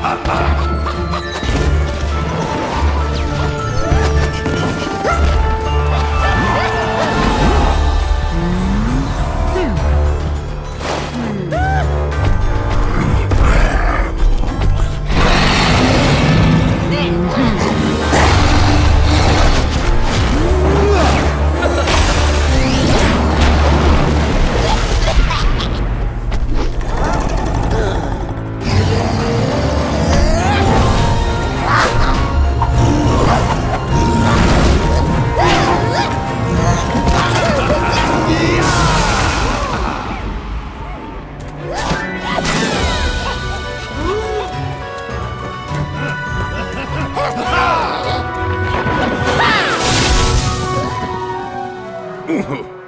ha, ha. Ooh.